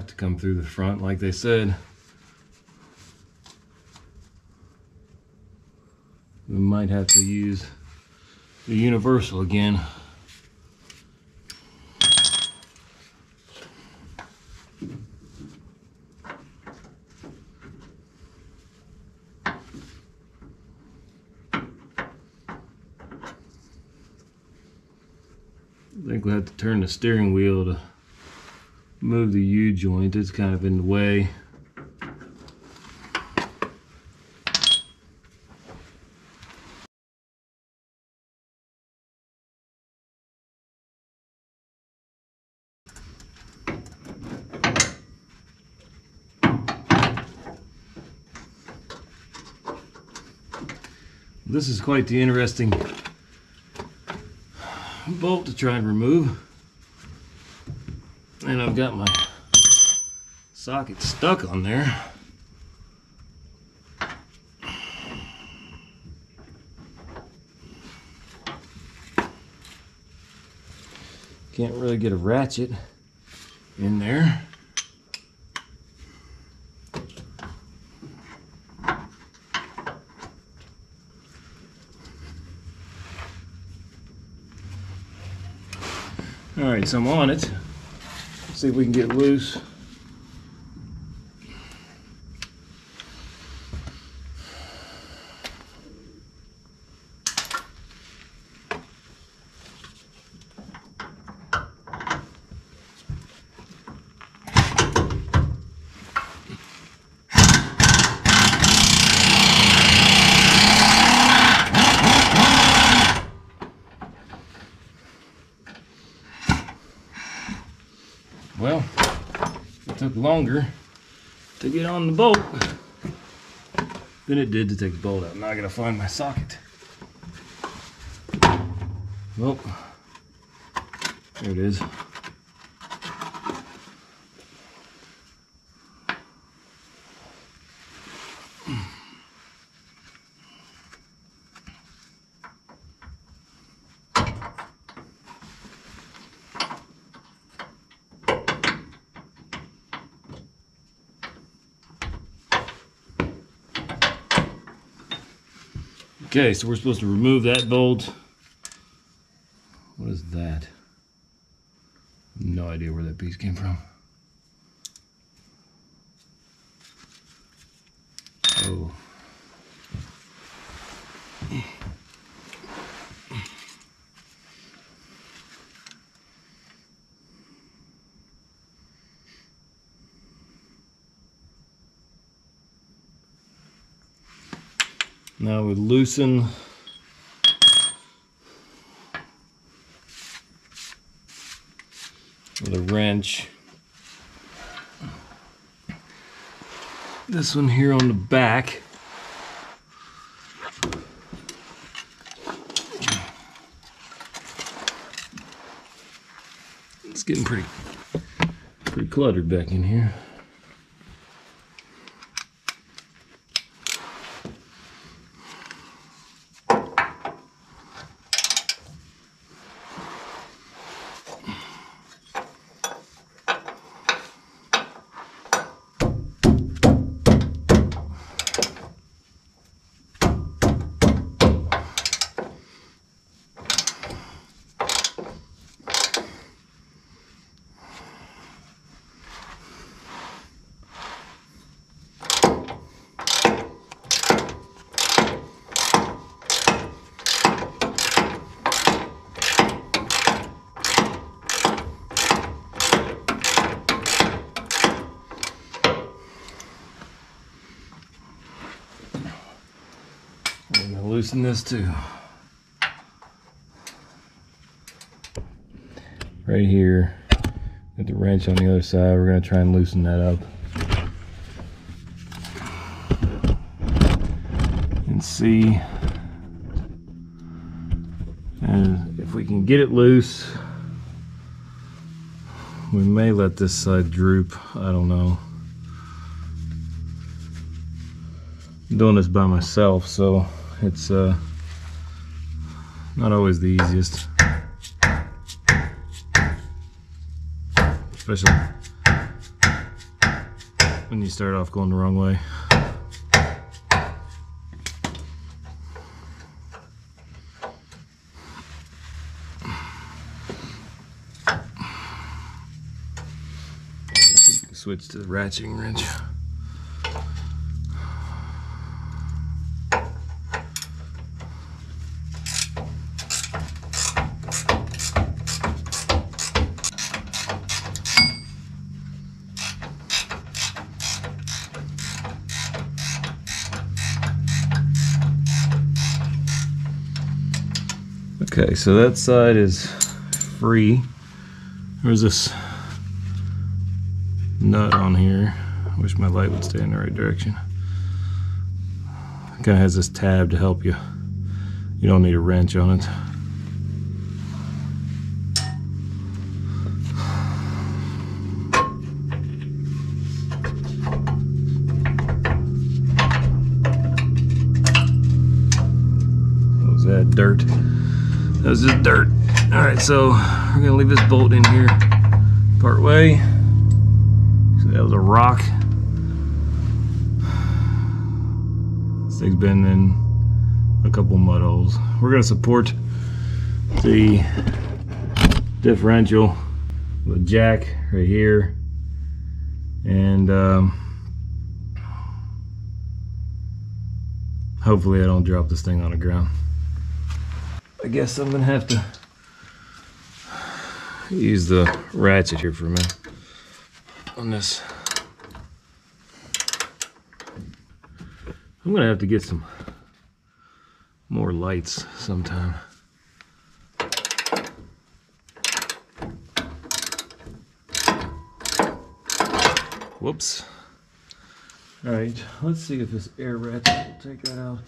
have to come through the front like they said. We might have to use the universal again. I think we'll have to turn the steering wheel to move the U-joint. It's kind of in the way. This is quite the interesting bolt to try and remove. And I've got my socket stuck on there. Can't really get a ratchet in there. All right, so I'm on it. See if we can get loose. Well, it took longer to get on the bolt than it did to take the bolt out. Now I gotta find my socket. Well, there it is. Okay, so we're supposed to remove that bolt. What is that? No idea where that piece came from. Oh. Now we loosen a wrench. This one here on the back. It's getting pretty pretty cluttered back in here. I'm gonna loosen this too. Right here, got the wrench on the other side. We're gonna try and loosen that up. And see and if we can get it loose. We may let this side droop. I don't know. I'm doing this by myself, so it's uh, not always the easiest. Especially when you start off going the wrong way. Switch to the ratcheting wrench. Okay, so that side is free. There's this nut on here. I wish my light would stay in the right direction. It kind of has this tab to help you. You don't need a wrench on it. So we're gonna leave this bolt in here part way. So that was a rock. This thing's been in a couple mud holes. We're gonna support the differential with jack right here. And um, hopefully I don't drop this thing on the ground. I guess I'm gonna have to use the ratchet here for a minute on this. I'm gonna have to get some more lights sometime. Whoops. All right, let's see if this air ratchet will take that out.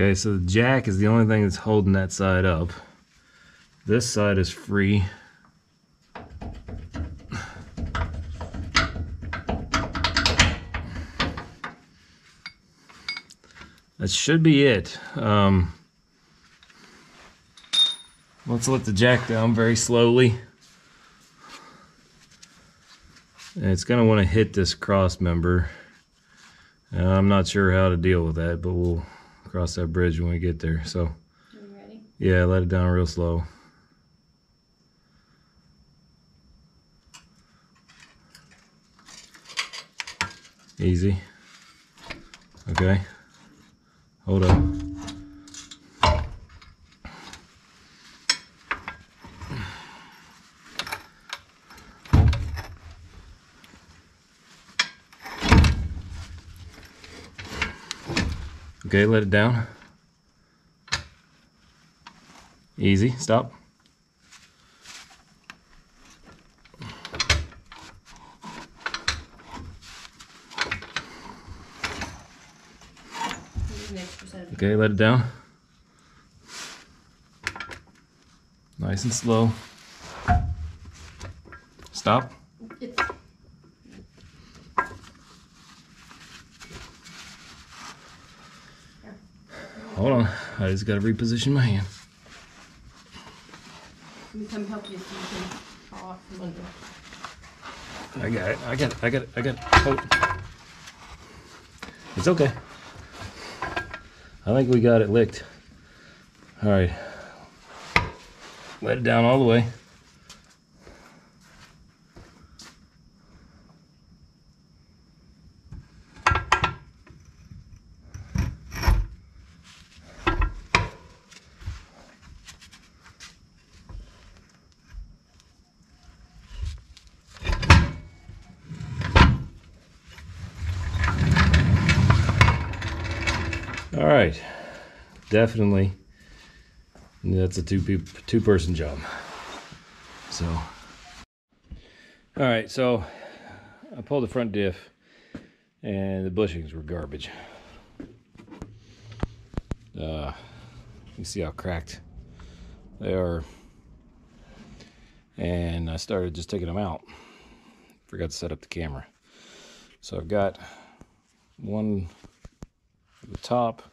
Okay, so the jack is the only thing that's holding that side up. This side is free. That should be it. Um, let's let the jack down very slowly. And it's going to want to hit this cross member. Uh, I'm not sure how to deal with that, but we'll cross that bridge when we get there. So, Are you ready? yeah, let it down real slow. Easy. Okay. Hold up. Okay, let it down. Easy, stop. Okay, let it down. Nice and slow. Stop. Hold on. I just gotta reposition my hand. let me come help you so you can fall off from under. I got it. I got it. I got it. I got it. Hold. It's okay. I think we got it licked. All right. Let it down all the way. All right, definitely. That's a two two person job. So, all right, so I pulled the front diff, and the bushings were garbage. Uh, you see how cracked they are, and I started just taking them out. forgot to set up the camera. So I've got one at the top,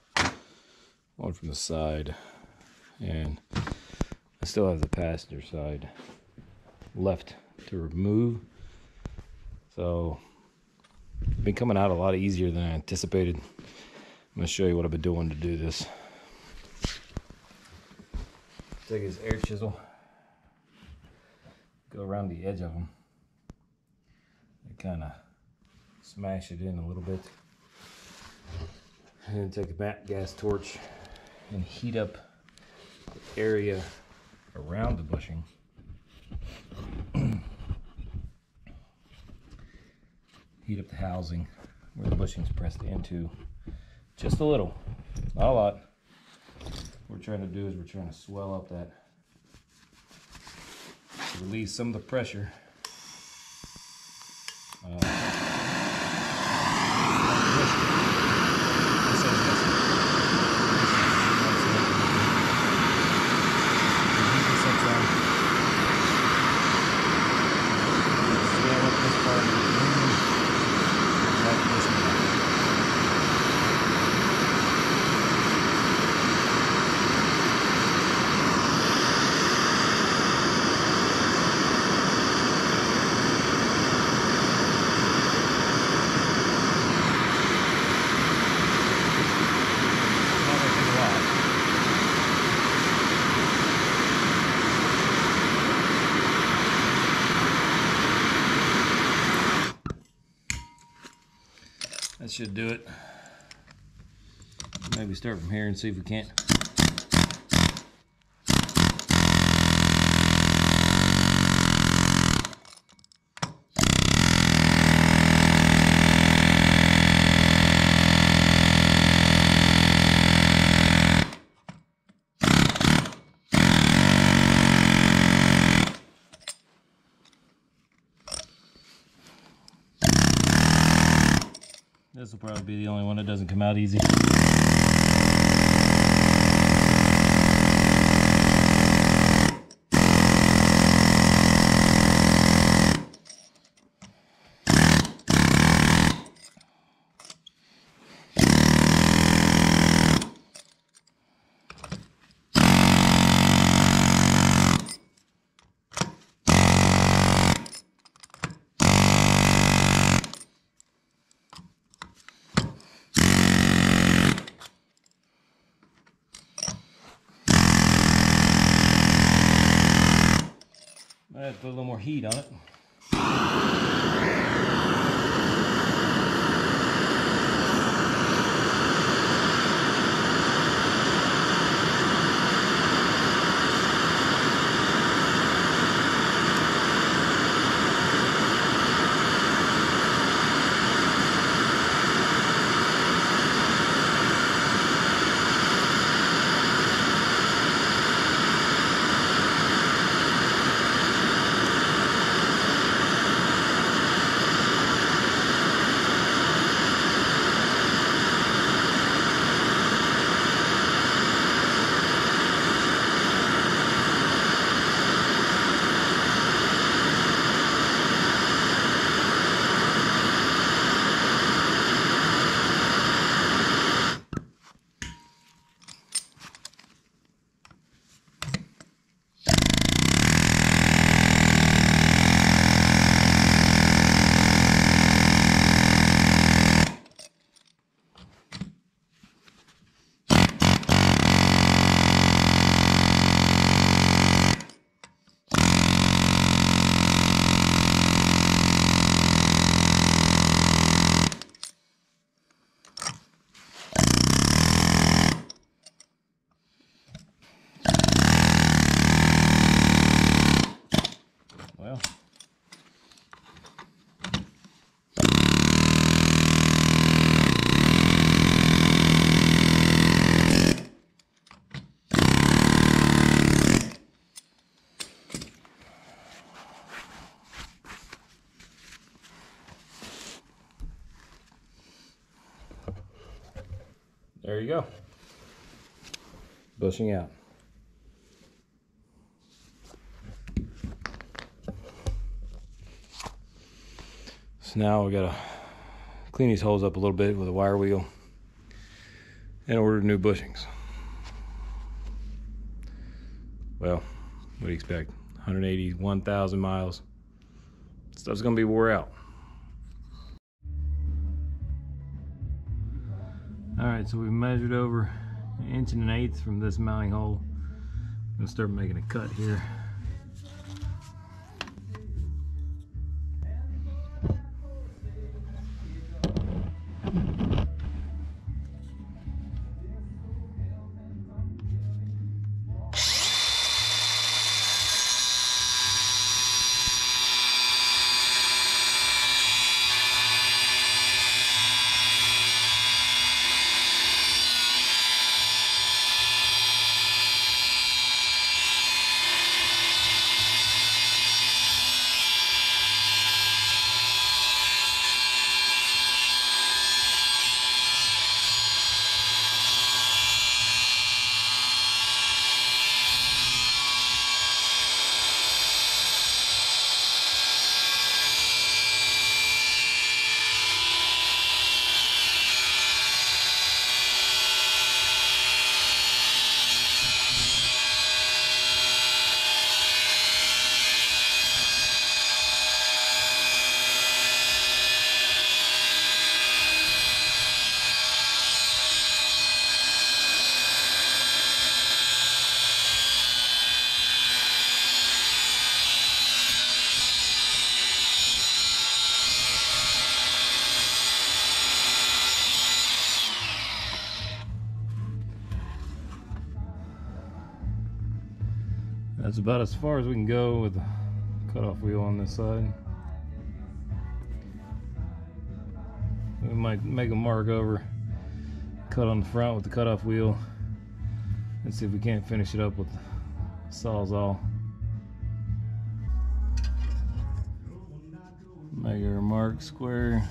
one from the side, and I still have the passenger side left to remove. So it's been coming out a lot easier than I anticipated. I'm gonna show you what I've been doing to do this. Take his air chisel, go around the edge of them, and kind of smash it in a little bit. And take a MAPP gas torch and heat up the area around the bushing. heat up the housing where the bushing's pressed into just a little, not a lot. What we're trying to do is we're trying to swell up that, release some of the pressure. Uh, this is this. Heat this up some. Swell up this part of the room. Like this one. Not gonna take a lot. That should do it. Maybe start from here and see if we can't. This will probably be the only one that doesn't come out easy. Heat on it. Bushing out. So now we gotta clean these holes up a little bit with a wire wheel and order new bushings. Well, what do you expect? 181,000 miles. Stuff's gonna be wore out. All right, so we've measured over inch and an eighth from this mounting hole. I'm gonna start making a cut here. That's about as far as we can go with the cutoff wheel on this side. We might make a mark over, cut on the front with the cutoff wheel, and see if we can't finish it up with sawzall. Make our mark square.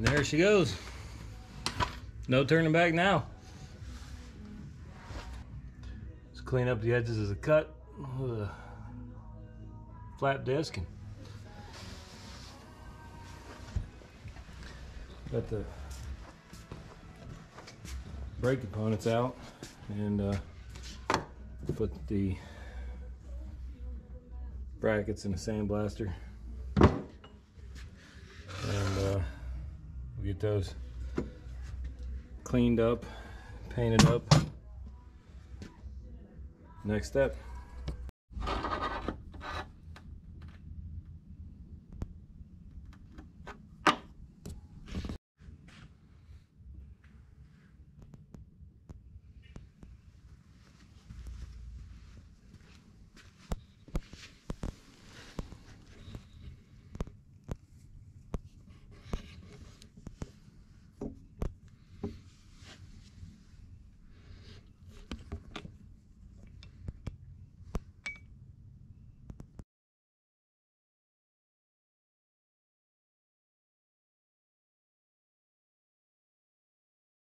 And there she goes. No turning back now. Just clean up the edges of the cut with a flat disc and got the brake components out and uh, put the brackets in the sandblaster. And uh, we'll those cleaned up, painted up. Next step.